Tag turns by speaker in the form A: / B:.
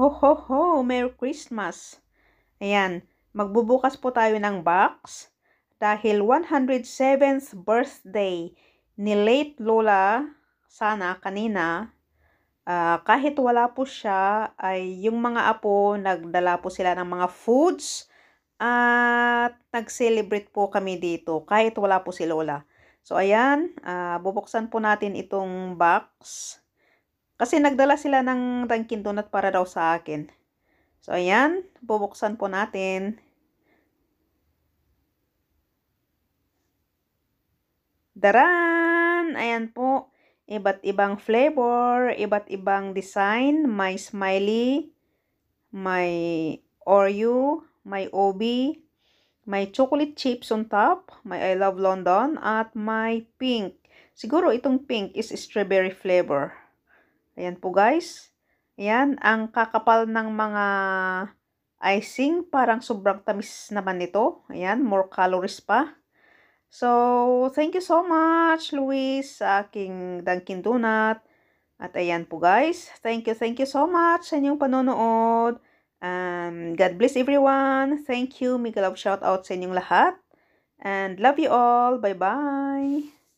A: Ho ho ho! Merry Christmas! Ayan, magbubukas po tayo ng box dahil 107th birthday ni late Lola sana kanina. ah, kahit wala po siya, ay yung mga apo, nagdala po sila ng mga foods at nag-celebrate po kami dito kahit wala po si Lola. So, ayan, ah, bubuksan po natin itong box. Kasi nagdala sila ng Dunkin Donut para daw sa akin. So, ayan, bubuksan po natin. Daran! Ayan po, iba't ibang flavor, iba't ibang design. May smiley, may Oreo, may OB, may chocolate chips on top, may I Love London, at may pink. Siguro itong pink is strawberry flavor. Ayan po guys. Ayan, ang kakapal ng mga icing, parang sobrang tamis naman nito. Ayan, more calories pa. So, thank you so much, Luis, sa aking Dunkin Donut. At ayan po guys, thank you, thank you so much sa inyong panonood. Um, God bless everyone. Thank you. Mega love shout out sa inyong lahat. And love you all. Bye-bye.